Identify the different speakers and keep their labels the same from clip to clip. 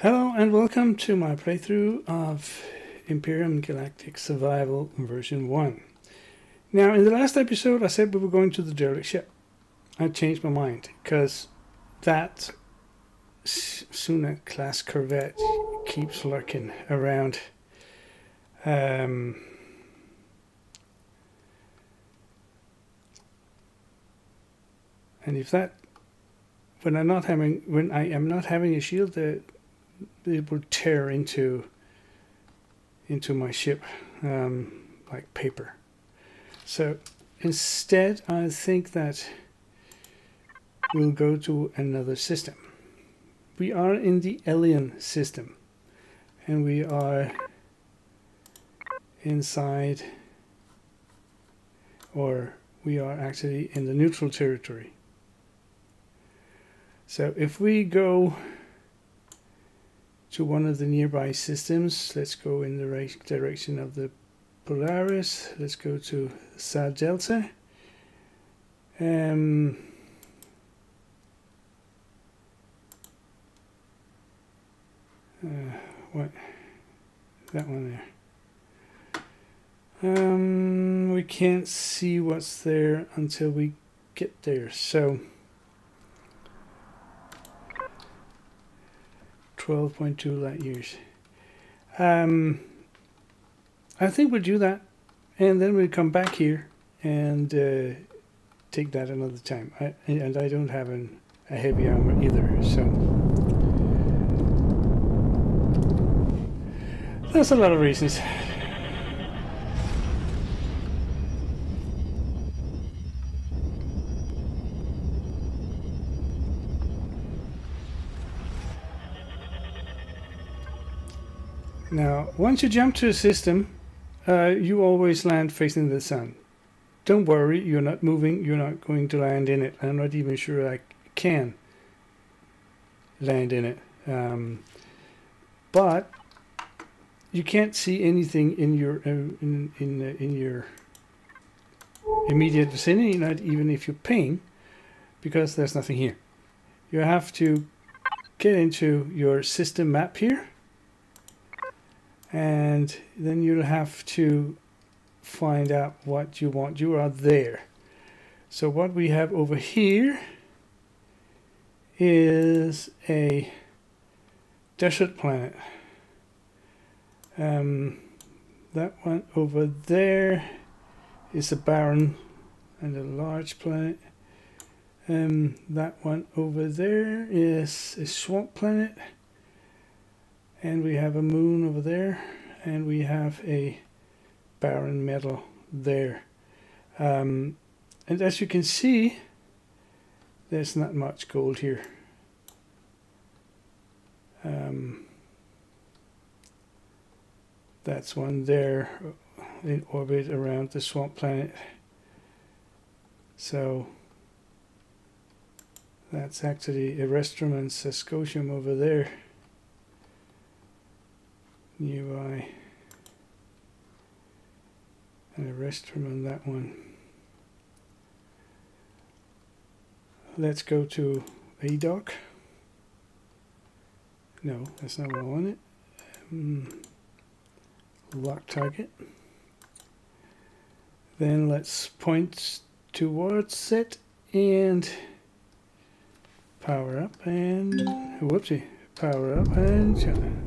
Speaker 1: Hello and welcome to my playthrough of Empyrion Galactic Survival version 1. Now in the last episode I said we were going to the derelict ship. I changed my mind because that Suna class corvette keeps lurking around. Um, and if that when I'm not having when I am not having a shield the it will tear into into my ship um, like paper. So instead, I think that we'll go to another system. We are in the alien system, and we are inside, or we are actually in the neutral territory. So if we go to one of the nearby systems. Let's go in the right direction of the Polaris. Let's go to Sa Delta. Um, uh, what? That one there. Um, we can't see what's there until we get there. So 12.2 light years. Um, I think we'll do that, and then we'll come back here and uh, take that another time. I, and I don't have an, a heavy armor either, so there's a lot of reasons. Now, once you jump to a system, uh, you always land facing the sun. Don't worry, you're not moving, you're not going to land in it. I'm not even sure I can land in it. Um, but you can't see anything in your uh, in in uh, in your immediate vicinity, not even if you're paying, because there's nothing here. You have to get into your system map here and then you'll have to find out what you want. You are there. So what we have over here is a desert planet. Um, that one over there is a barren and a large planet. Um, that one over there is a swamp planet and we have a moon over there and we have a barren metal there. Um, and as you can see there's not much gold here. Um, that's one there in orbit around the swamp planet. So that's actually a Erestrum and Zascosium over there UI and a Erestrum on that one. Let's go to a dock. No, that's not what I wanted. Um, lock target. Then let's point towards it and power up and whoopsie, power up and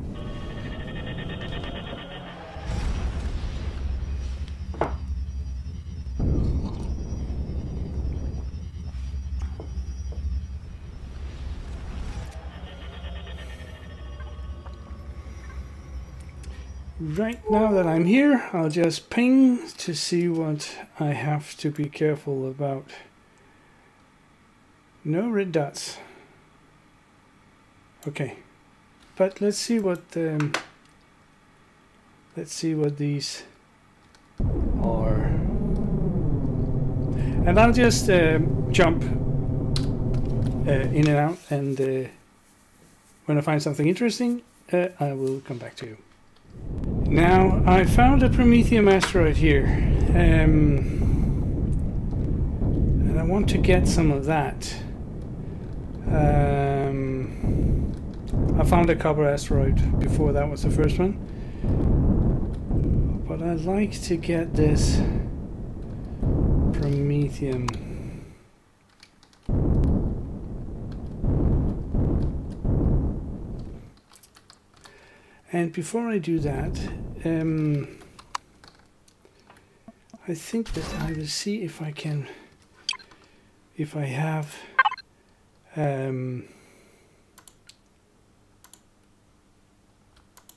Speaker 1: Right now that I'm here, I'll just ping to see what I have to be careful about. No red dots. Okay, but let's see what um, let's see what these are. And I'll just uh, jump uh, in and out, and uh, when I find something interesting, uh, I will come back to you. Now, I found a Promethium asteroid here. Um, and I want to get some of that. Um, I found a copper asteroid before that was the first one. But I'd like to get this Promethium. And before I do that, um, I think that I will see if I can, if I have um,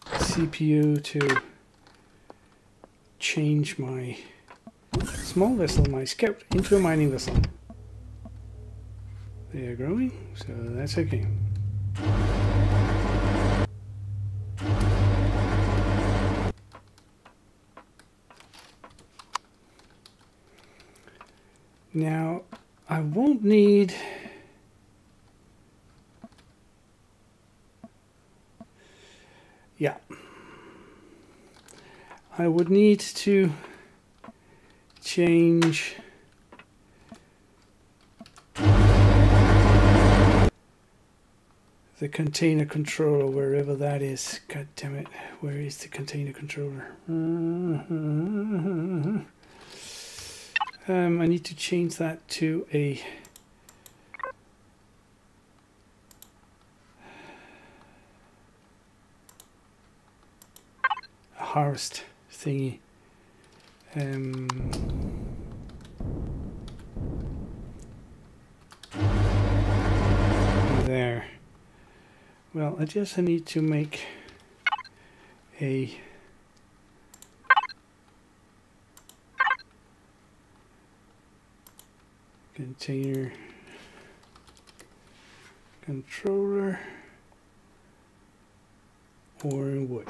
Speaker 1: CPU to change my small vessel, my scout, into a mining vessel. They are growing, so that's okay. Now, I won't need yeah. I would need to change the container controller wherever that is. God damn it. Where is the container controller mm-hmm. Um, I need to change that to a harvest thingy. Um, there. Well, I just I need to make a container controller or in wood.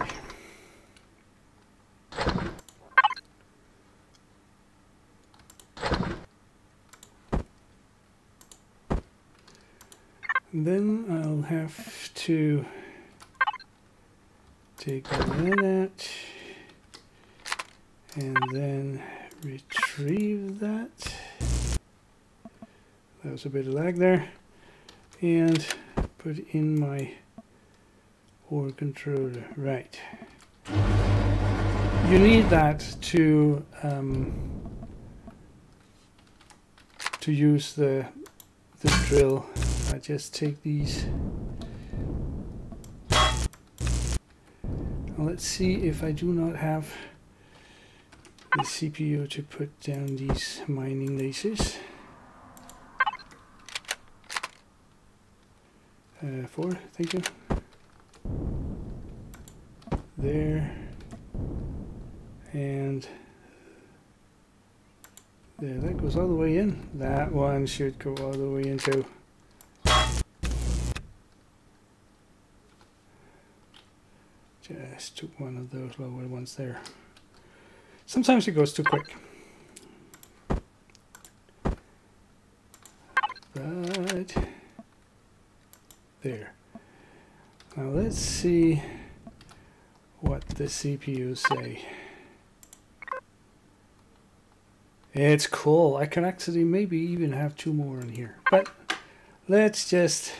Speaker 1: then I'll have to take that and then retrieve that. There was a bit of lag there. And put in my ore controller. Right. You need that to um, to use the the drill I just take these. let's see if I do not have the CPU to put down these mining lasers. Uh, four, thank you. There. And there, that goes all the way in. That one should go all the way into Just took one of those lower ones there. Sometimes it goes too quick. But there. Now let's see what the CPU say. It's cool. I can actually maybe even have two more in here. But let's just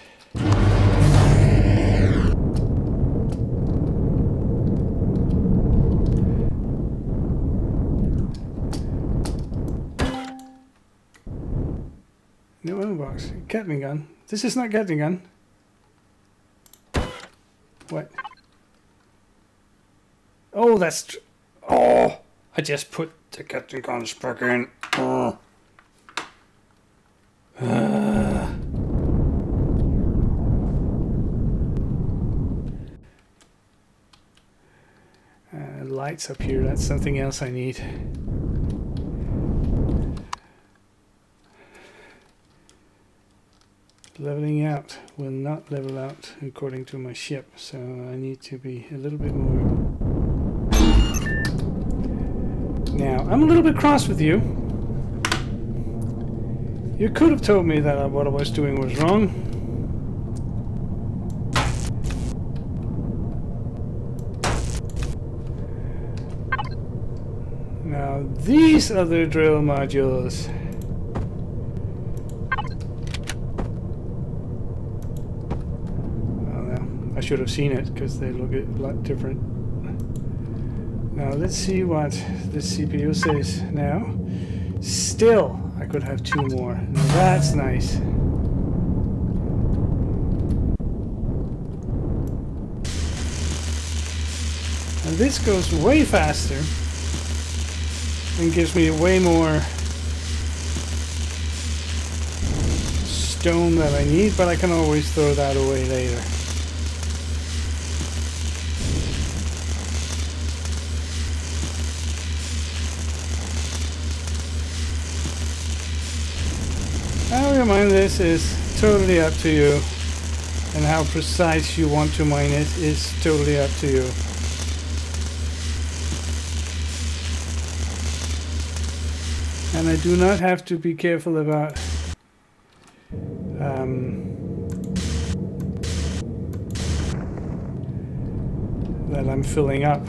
Speaker 1: No ammo box. Gatling gun. This is not Gatling gun. What? Oh, that's... Oh! I just put the Gatling guns back in. Oh. Uh. Uh, lights up here, that's something else I need. Leveling out will not level out according to my ship so I need to be a little bit more. Now I'm a little bit cross with you. You could have told me that what I was doing was wrong. Now these the drill modules should have seen it because they look a lot different. Now let's see what the CPU says now. Still, I could have two more. Now that's nice. And this goes way faster and gives me way more stone that I need, but I can always throw that away later. I remind this is totally up to you and how precise you want to mine it is totally up to you. And I do not have to be careful about um, that I'm filling up.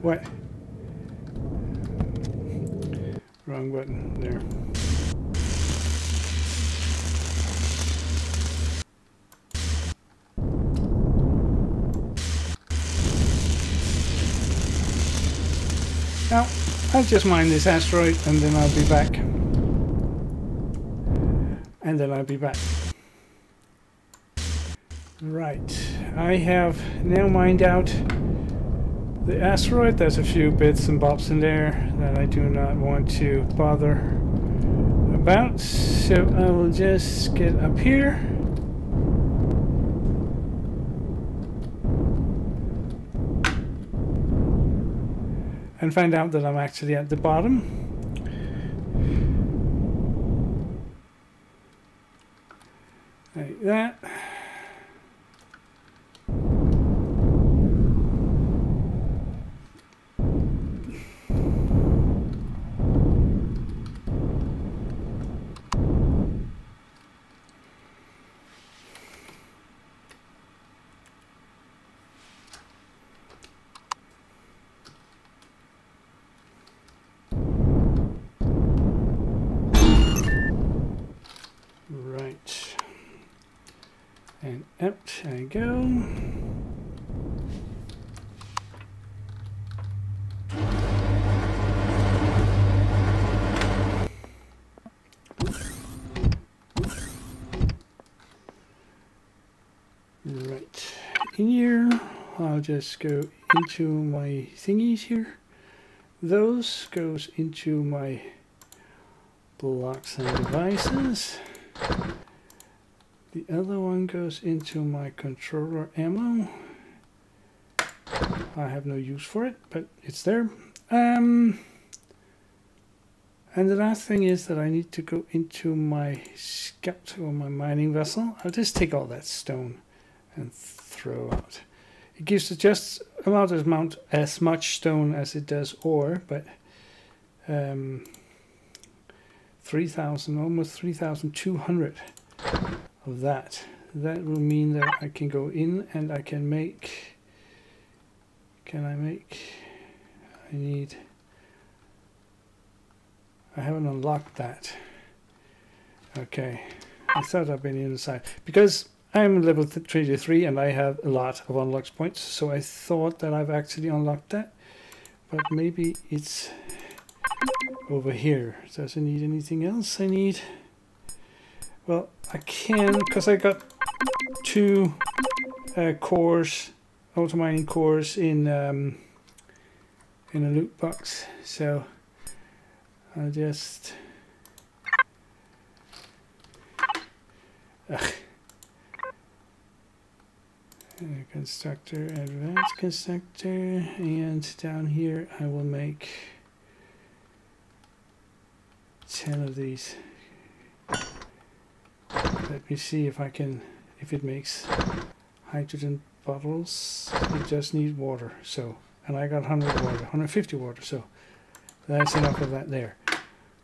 Speaker 1: What? Wrong button there. Now, I'll just mine this asteroid and then I'll be back. And then I'll be back. Right, I have now mined out the asteroid. There's a few bits and bobs in there that I do not want to bother about. So I will just get up here. and find out that I'm actually at the bottom. Just go into my thingies here. Those goes into my blocks and devices. The other one goes into my controller ammo. I have no use for it, but it's there. Um, and the last thing is that I need to go into my scout or my mining vessel. I'll just take all that stone and throw out. It gives just about as amount as much stone as it does ore, but um, 3,000, almost 3,200 of that. That will mean that I can go in and I can make, can I make, I need, I haven't unlocked that. Okay, I thought I'd been inside because I'm level 33 and I have a lot of unlocked points, so I thought that I've actually unlocked that. But maybe it's over here. Does it need anything else I need? Well, I can, because I got two uh, cores, auto mining cores in um, in a loot box. So I'll just... Ugh constructor, advanced constructor, and down here I will make 10 of these. Let me see if I can, if it makes hydrogen bottles. It just needs water, so, and I got 100 water, 150 water, so that's enough of that there.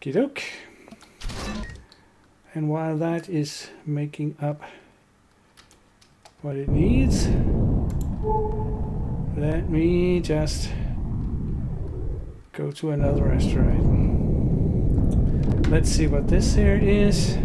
Speaker 1: Okie doke. And while that is making up what it needs. Let me just go to another asteroid. Let's see what this here is.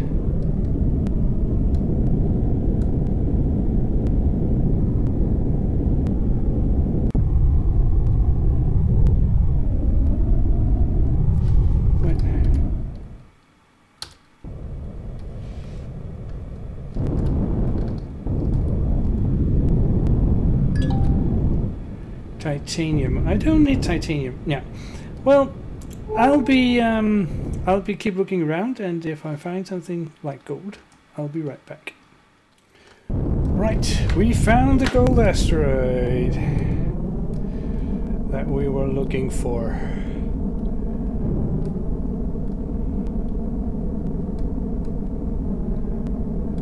Speaker 1: Titanium. I don't need titanium. Yeah. Well, I'll be um, I'll be keep looking around, and if I find something like gold, I'll be right back. Right, we found the gold asteroid that we were looking for.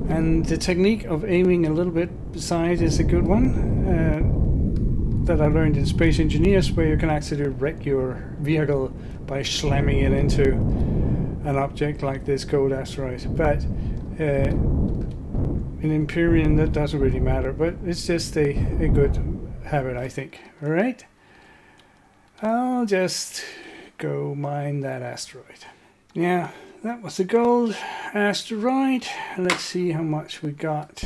Speaker 1: And the technique of aiming a little bit beside is a good one. Uh, that I learned in Space Engineers where you can actually wreck your vehicle by slamming it into an object like this gold asteroid. But uh, in Empyrion that doesn't really matter, but it's just a, a good habit I think. Alright? I'll just go mine that asteroid. Yeah, that was the gold asteroid. Let's see how much we got.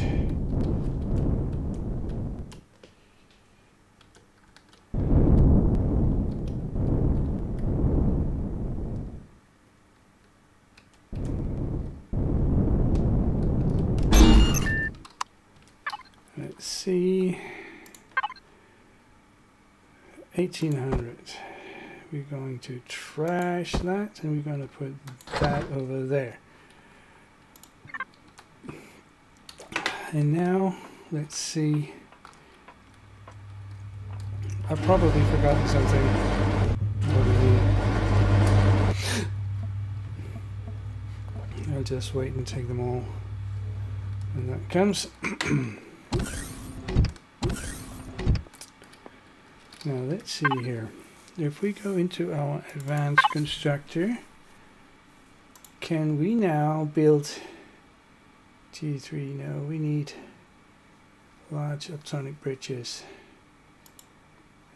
Speaker 1: See 1800 we're going to trash that and we're going to put that over there. And now let's see. I probably forgot something. I'll just wait and take them all. And that comes Now let's see here. If we go into our advanced constructor, can we now build T3? No, we need large optronic bridges.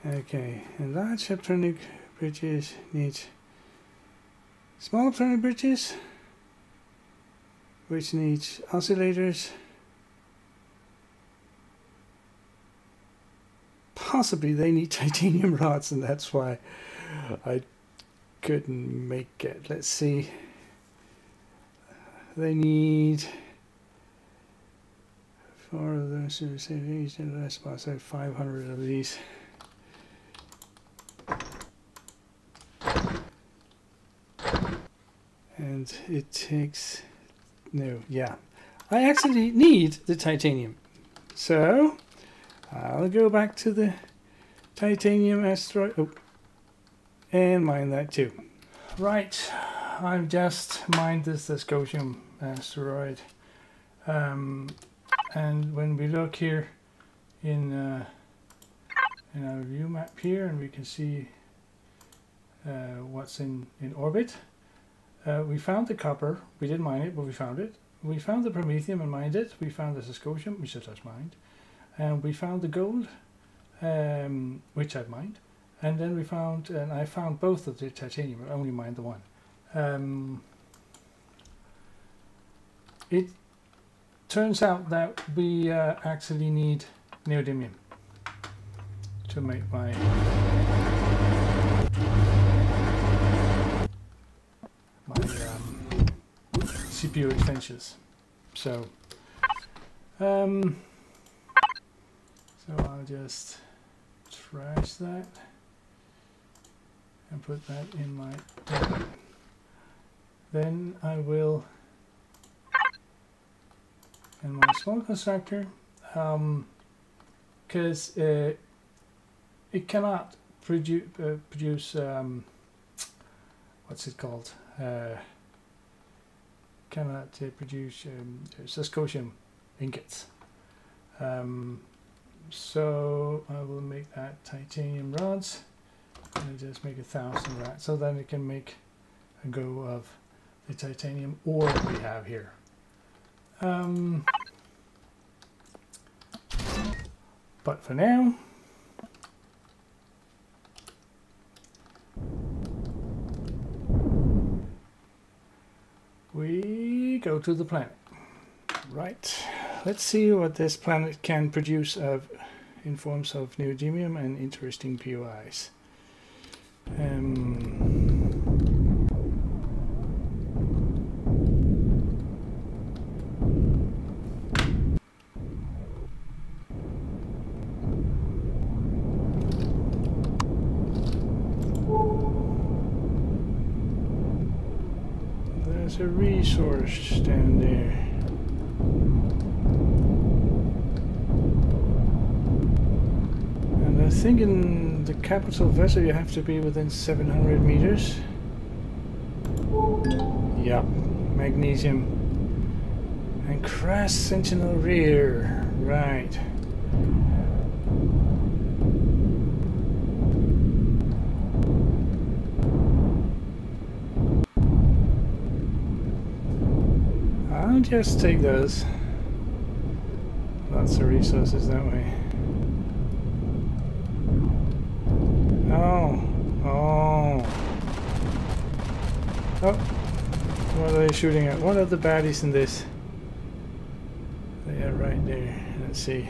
Speaker 1: Okay, and large optronic bridges need small optronic bridges, which needs oscillators, possibly they need titanium rods and that's why I couldn't make it. Let's see. They need four of those and about say 500 of these. And it takes no, yeah. I actually need the titanium. So I'll go back to the titanium asteroid oh, and mine that too. Right, I've just mined this Dyscosium asteroid. Um, and when we look here in, uh, in our view map here and we can see uh, what's in, in orbit, uh, we found the copper, we didn't mine it, but we found it. We found the promethium and mined it. We found the Dyscosium, which I just mined and we found the gold um, which I'd mined. And then we found and I found both of the titanium I only mined the one. Um, it turns out that we uh, actually need neodymium to make my my um, CPU extensions. So um, so I'll just trash that and put that in my then I will in my small constructor because um, uh, it cannot produ uh, produce um, what's it called? Uh, cannot uh, produce um, Dyscosium ingots. Um, so I will make that titanium rods. And just make a thousand of that. So then it can make a go of the titanium ore we have here. Um, but for now we go to the planet. Right let's see what this planet can produce of, in forms of neodymium and interesting POIs. Um, There's a resource down there. Think in the capital vessel you have to be within 700 meters. Yep, magnesium. And crash sentinel rear. Right. I'll just take those. Lots of resources that way. Oh. Oh. Oh. What are they shooting at? What are the baddies in this? They are right there. Let's see.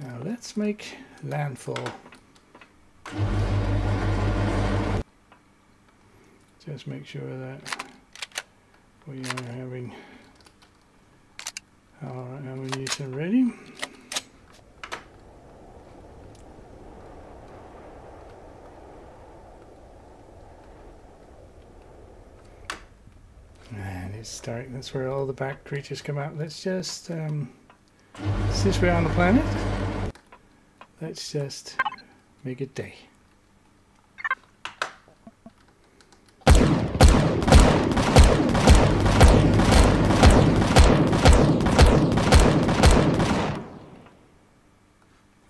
Speaker 1: Now let's make landfall. Just make sure that we are having our ammunition ready. And it's dark, that's where all the back creatures come out. Let's just, um, since we're on the planet, let's just make it day.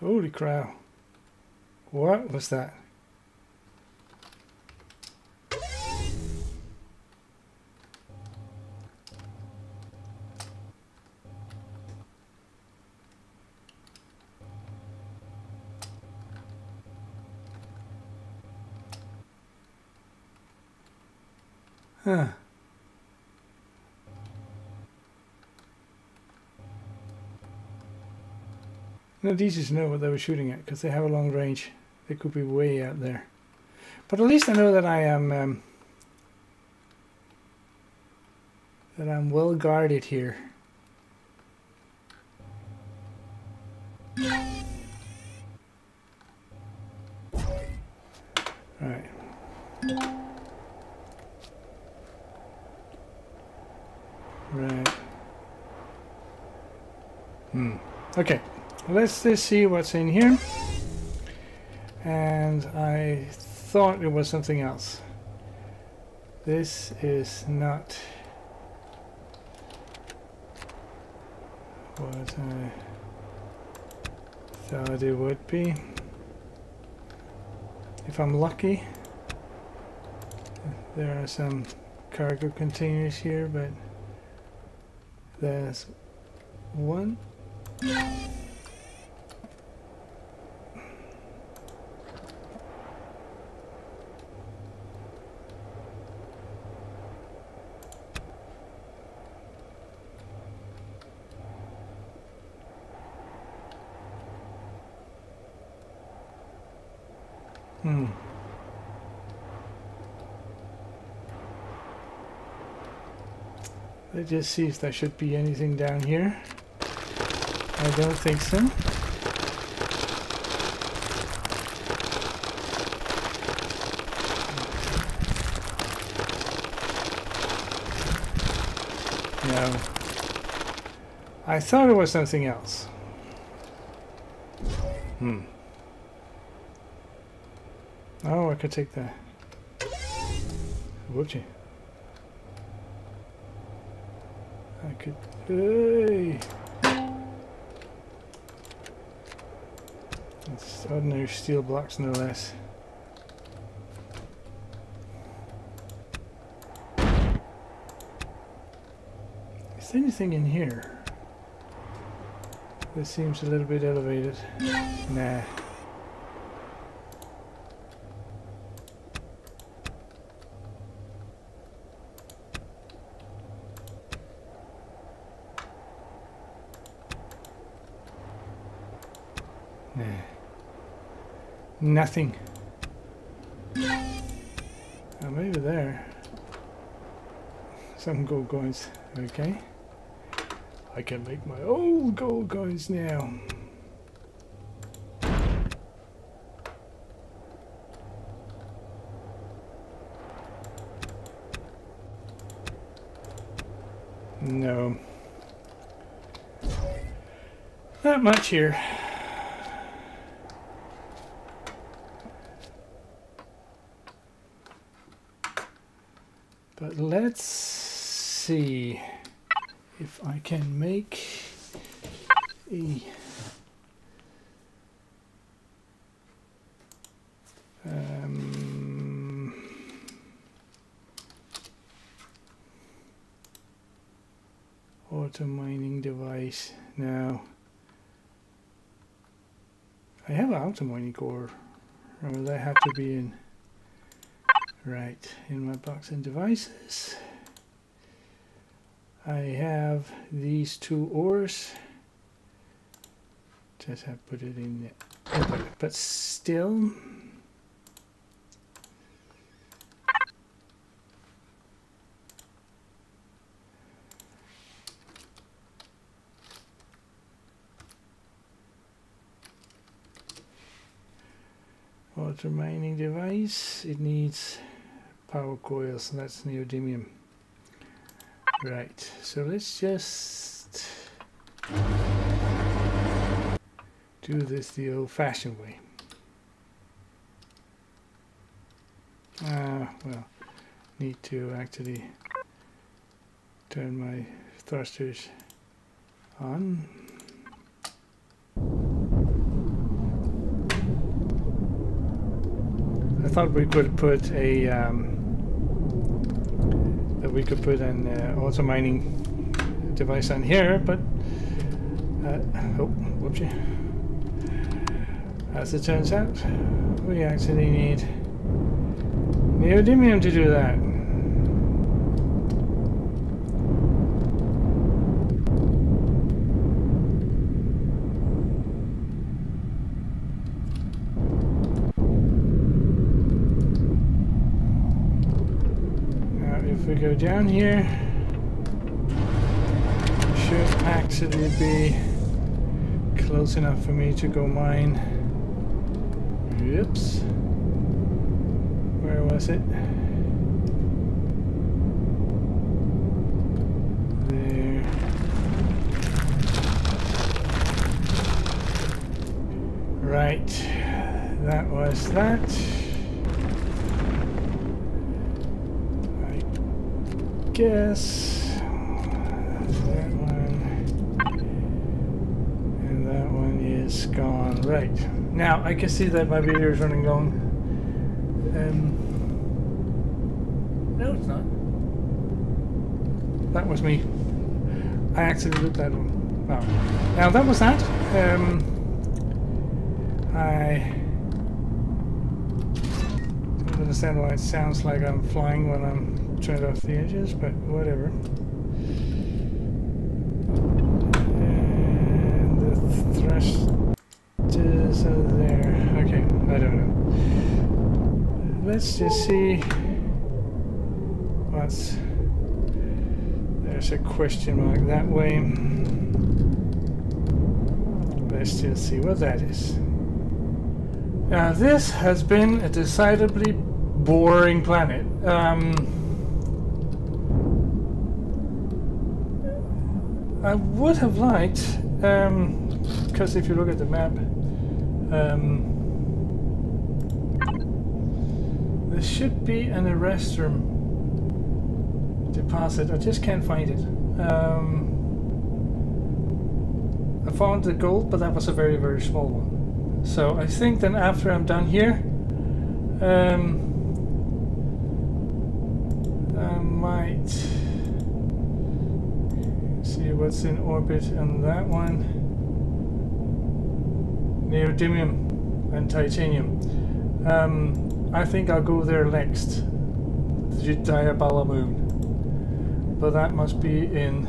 Speaker 1: Holy crow. What was that? No, these just know what they were shooting at because they have a long range. They could be way out there. But at least I know that I am um, that I'm well guarded here. Let's just see what's in here. And I thought it was something else. This is not what I thought it would be. If I'm lucky, there are some cargo containers here, but there's one. Hmm. Let's just see if there should be anything down here. I don't think so. No. I thought it was something else. Hmm. Oh, I could take the... Whoopsie. I could... Hey! It's ordinary steel blocks, no less. Is there anything in here? This seems a little bit elevated. Nah. Nothing. Uh, maybe there. Some gold coins. Okay. I can make my old gold coins now. No. Not much here. But let's see if I can make a um, auto mining device now I have an auto mining core or will have to be in right in my box and devices. I have these two ores. Just have put it in there but still auto mining device it needs power coils and that's neodymium. Right so let's just do this the old-fashioned way. Ah uh, well need to actually turn my thrusters on thought we could put a um, that we could put an uh, auto mining device on here, but uh, oh, whoopsie. As it turns out, we actually need neodymium to do that. go down here, should actually be close enough for me to go mine. Oops. Where was it? There. Right. That was that. Guess that one and that one is gone. Right. Now I can see that my video is running long. Um, no, it's not. That was me. I accidentally looked at one. Wow. Now that was that. Um, I don't understand why it sounds like I'm flying when I'm turned off the edges, but whatever. And the thrusters are there. Okay, I don't know. Let's just see what's... There's a question mark that way. Let's just see what that is. Now this has been a decidedly boring planet. Um, I would have liked, because um, if you look at the map, um, there should be an Erestrum deposit. I just can't find it. Um, I found the gold, but that was a very, very small one. So I think then after I'm done here, um, I might what's in orbit on that one. Neodymium and titanium. Um, I think I'll go there next. The Diabala Moon. But that must be in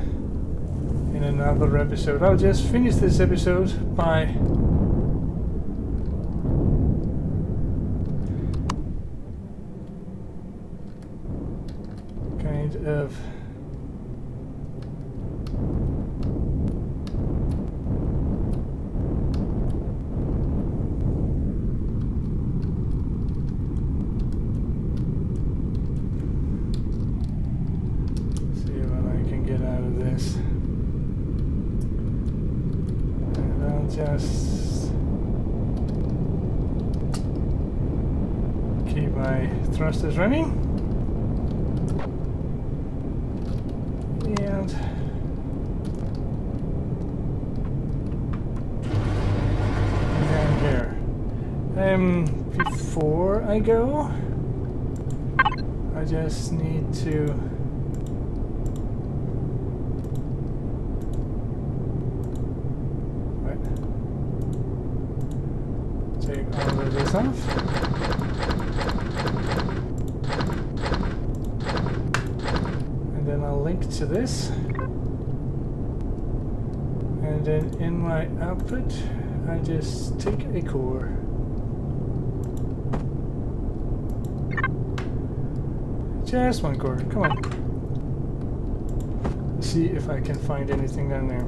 Speaker 1: in another episode. I'll just finish this episode by kind of running. And down here. Um, before I go, I just need to Right. Take all of this off. And then I'll link to this. And then in my output, I just take a core. Just one core, come on. See if I can find anything down there.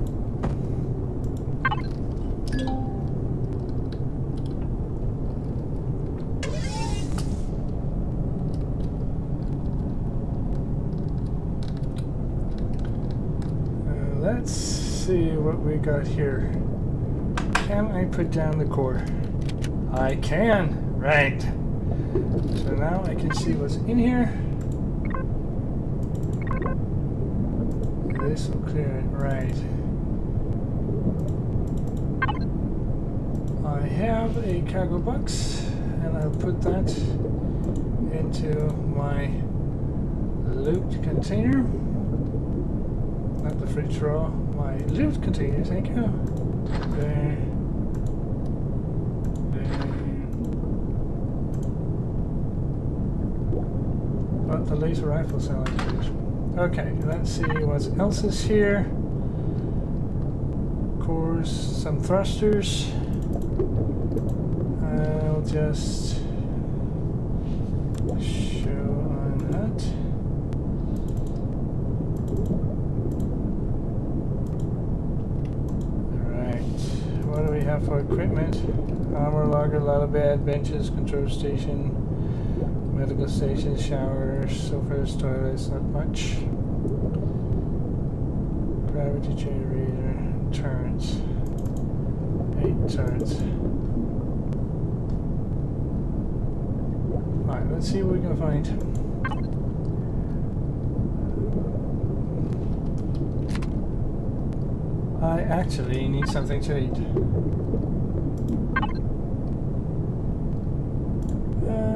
Speaker 1: Uh, let's see what we got here. Can I put down the core? I can! Right. So now I can see what's in here. This will clear it, right. I have a cargo box and I'll put that into my looped container. Fridge drawer, my loot container, thank you. But the laser rifle sound. Okay, let's see what else is here. Of course, some thrusters. I'll just show on that. Alright, what do we have for equipment? Armor of bed, benches, control station, medical station, showers, sofas, toilets, not much. Gravity generator, turrets. Eight turrets. Alright, let's see what we can find. I actually need something to eat. Um,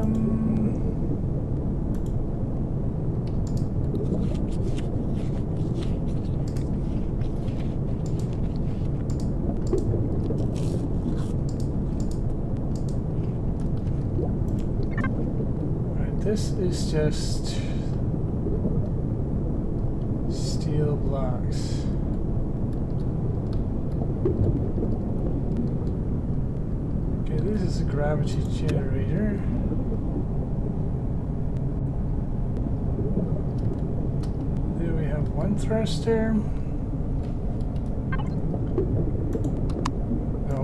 Speaker 1: right, this is just steel blocks. Okay, this is a gravity generator. There we have one thruster. No.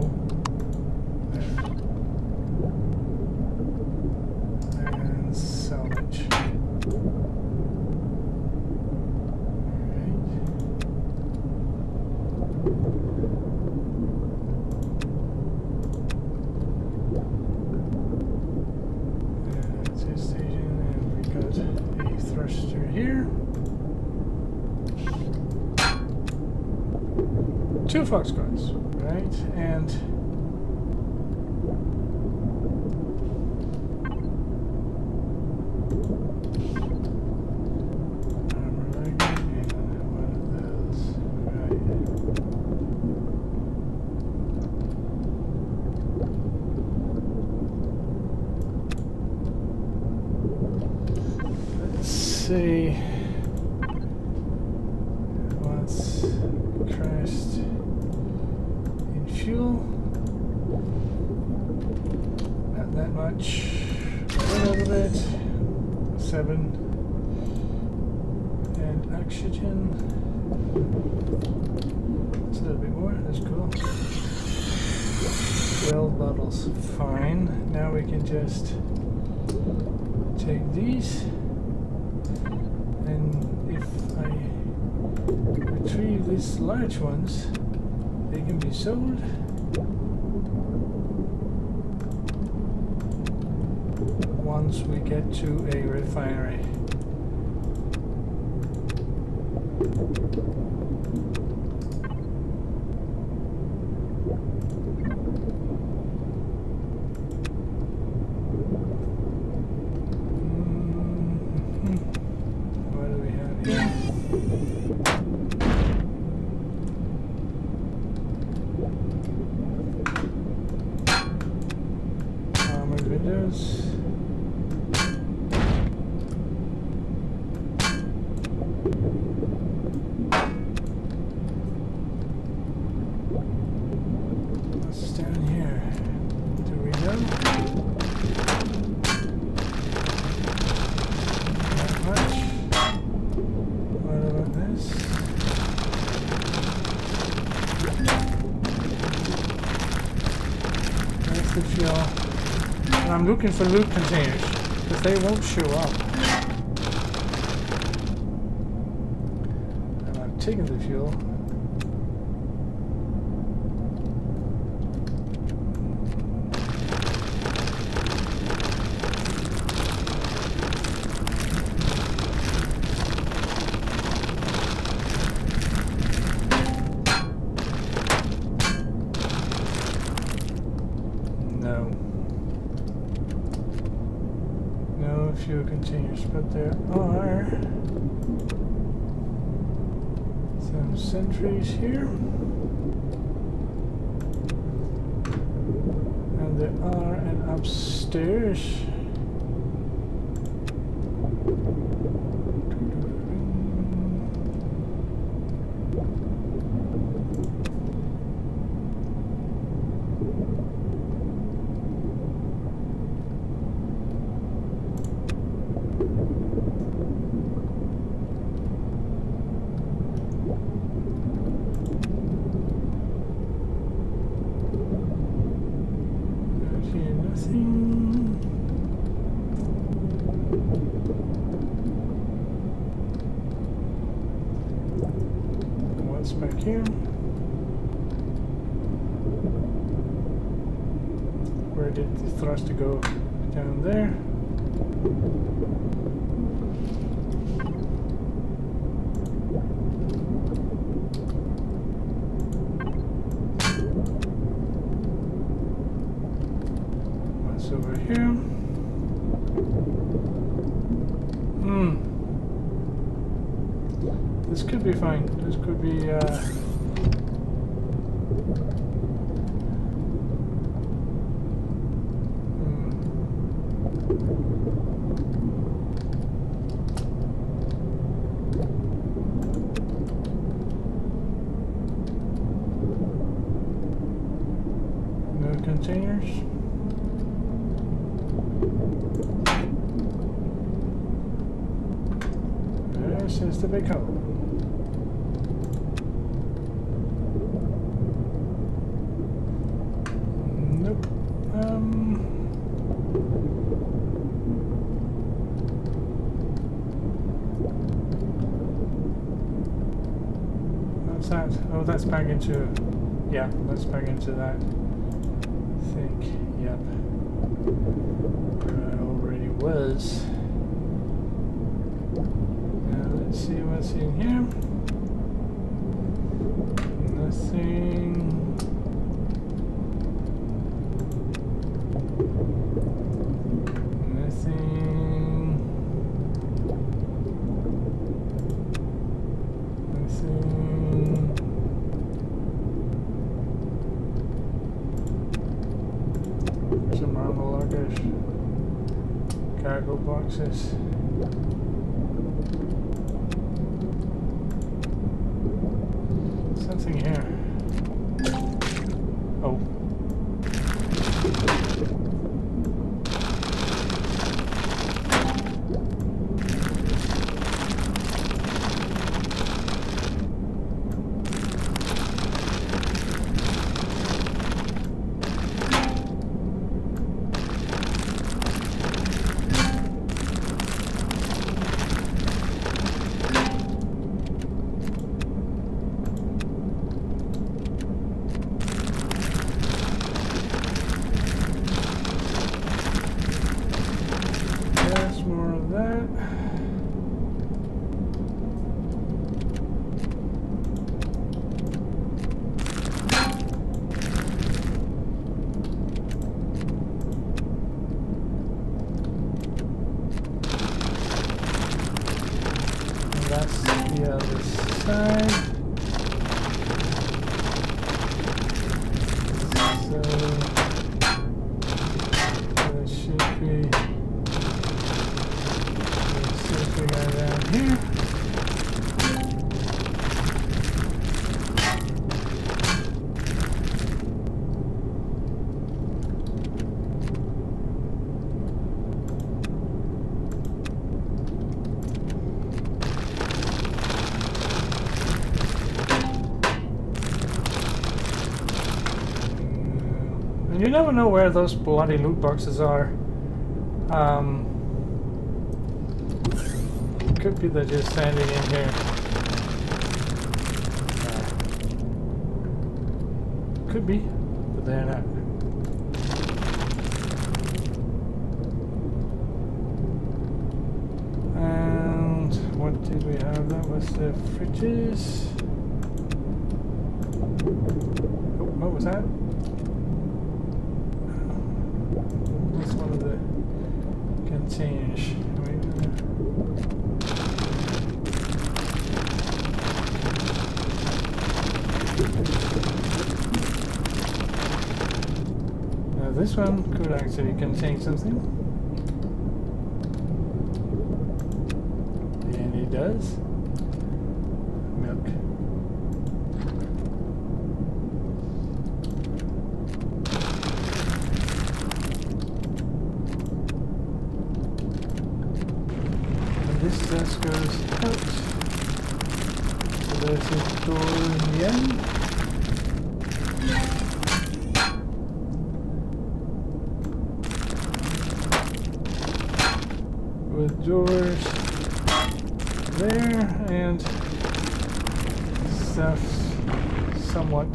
Speaker 1: There. And salvage. Alright. That's his station, and we got a thruster here. Two foxcrots, right? And armor wagon and one of those, right? Let's see what's crashed in fuel. Not that much. A little bit. Seven. And oxygen. That's a little bit more, that's cool. 12 bottles, fine. Now we can just take these and if I retrieve these large ones, they can be sold. once we get to a refinery. Looking for loot containers, because they won't show up. And I'm taking the fuel. but there are sentries here. And there are an upstairs. Let's never know where those bloody loot boxes are. Um, could be they're just standing in here. Could be, but they're not. And what did we have? That was the fridges. Oh, what was that? change. Now this could actually contain something. And it does.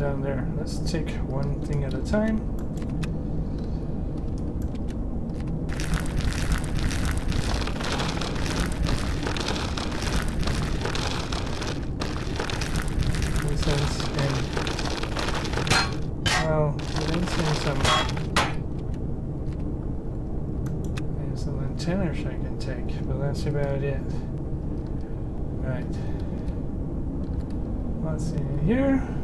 Speaker 1: down there. Let's take one thing at a time. This ends well, it ends in some, and some antennas I can take, but that's about it. Right. Let's see here.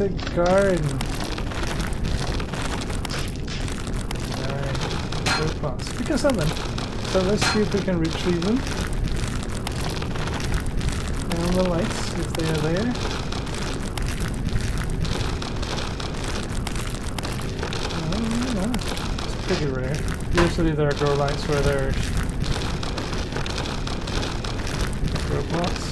Speaker 1: Classic garden. Alright, of them. So let's see if we can retrieve them. And the lights, if they are there. Oh, no. it's pretty rare. Usually there are grow lights where there's grow plots.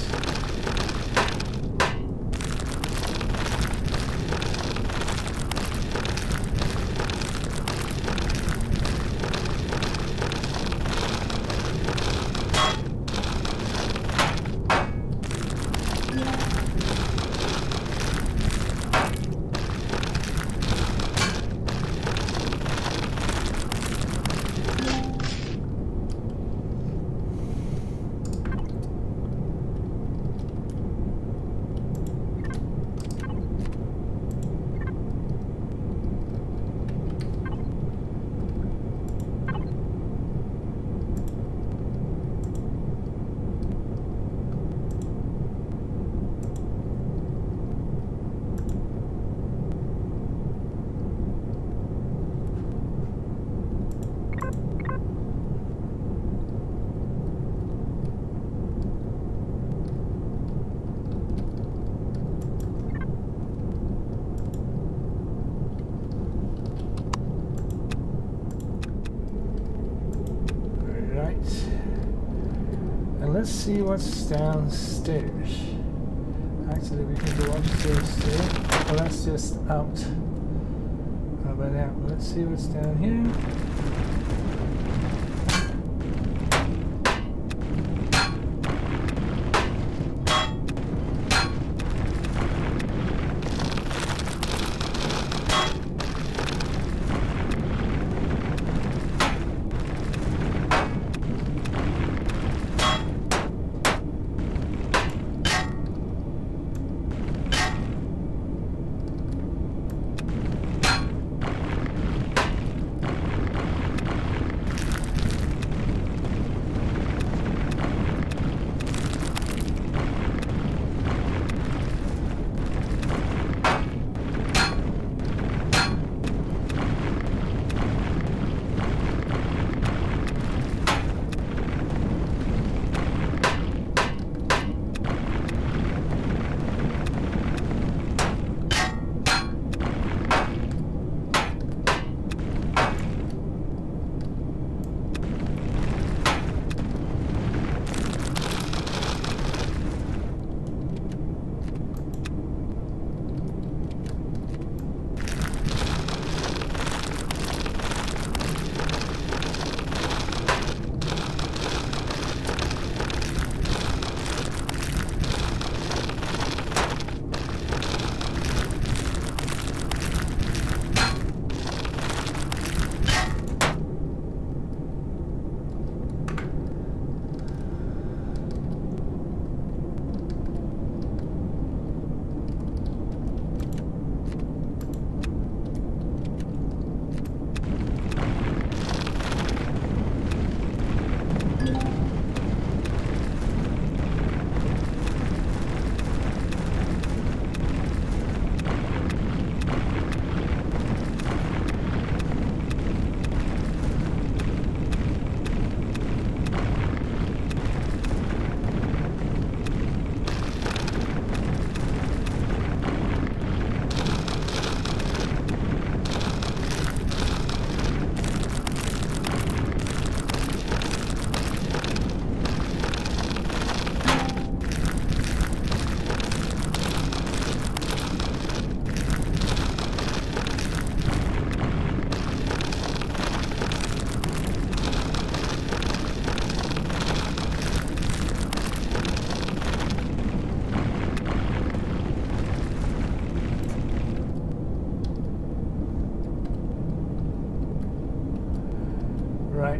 Speaker 1: let's see what's downstairs. Actually, we can go upstairs too. Well, that's just out of
Speaker 2: but yeah, let's see what's down here.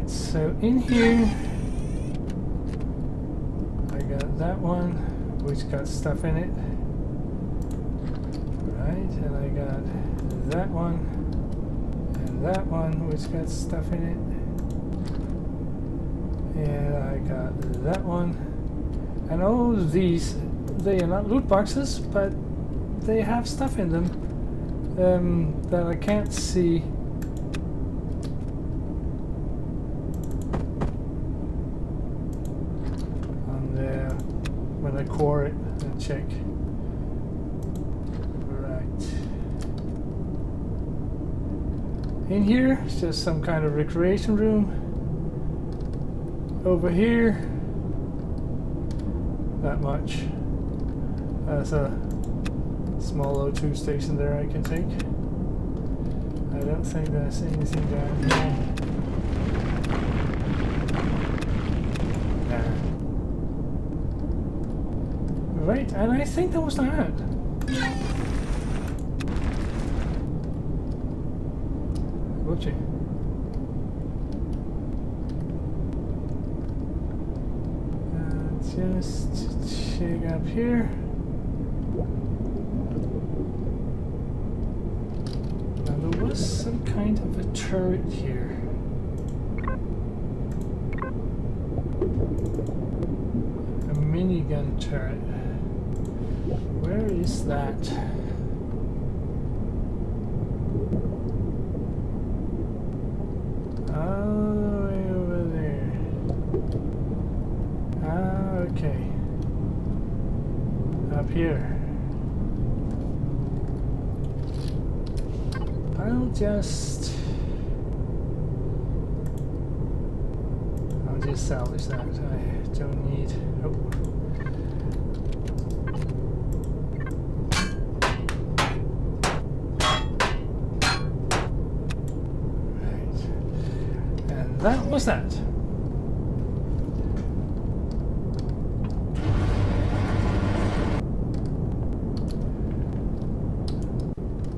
Speaker 2: So in here, I got that one, which got stuff in it. Right, and I got that one, and that one, which got stuff in it. And I got that one. And all these, they are not loot boxes, but they have stuff in them um, that I can't see. on there when I core it and check. Right. In here, just some kind of recreation room. Over here, that much. That's a small O2 station there I can take. I don't think there's anything down here. Nah. Right, and I think that was that. Whoopsie. Uh, just check up here. Now there was some kind of a turret here. A Where is that? All the way over there. Ah, okay. Up here. I'll just... I'll just salvage that. I don't need... Oh. that was that.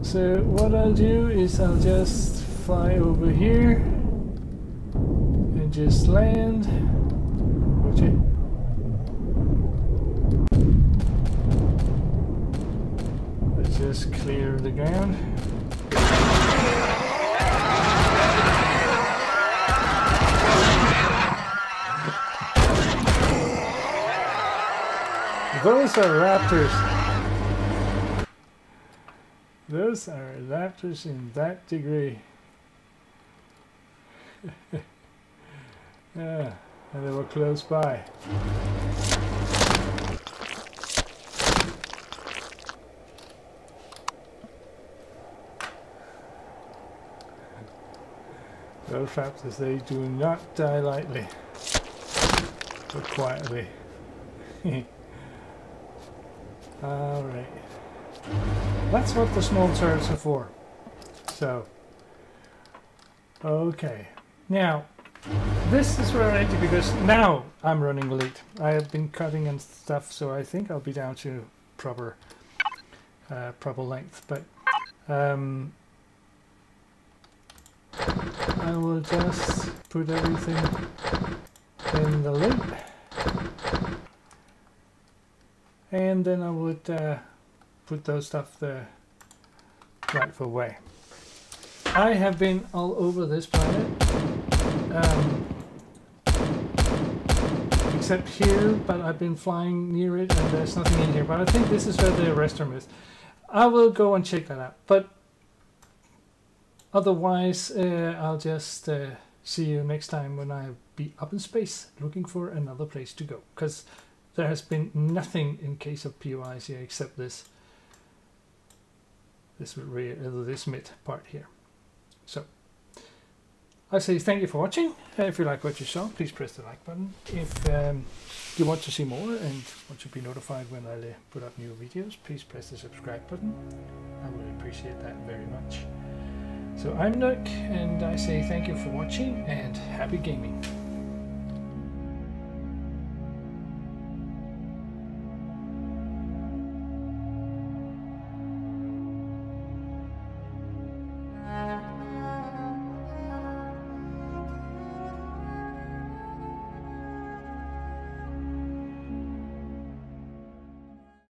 Speaker 2: So what I'll do is I'll just fly over here and just land. Watch it. Let's just clear the ground. Those are raptors. Those are raptors in that degree. yeah, and they were close by. Those raptors, they do not die lightly, but quietly. Alright. That's what the small turrets are for. So, okay. Now, this is where I need to because now I'm running late. I have been cutting and stuff, so I think I'll be down to proper uh, proper length. But um, I will just put everything in the loop and then I would uh, put those stuff the rightful way. I have been all over this planet, um, except here, but I've been flying near it and there's nothing in here. But I think this is where the Erestrum is. I will go and check that out. But otherwise, uh, I'll just uh, see you next time when I be up in space looking for another place to go. Because there has been nothing in case of POIs here except this this rear, uh, this mid part here. So I say thank you for watching. Uh, if you like what you saw, please press the like button. If um, you want to see more and want to be notified when I uh, put up new videos, please press the subscribe button. I would appreciate that very much. So I'm Nerk, and I say thank you for watching and happy gaming.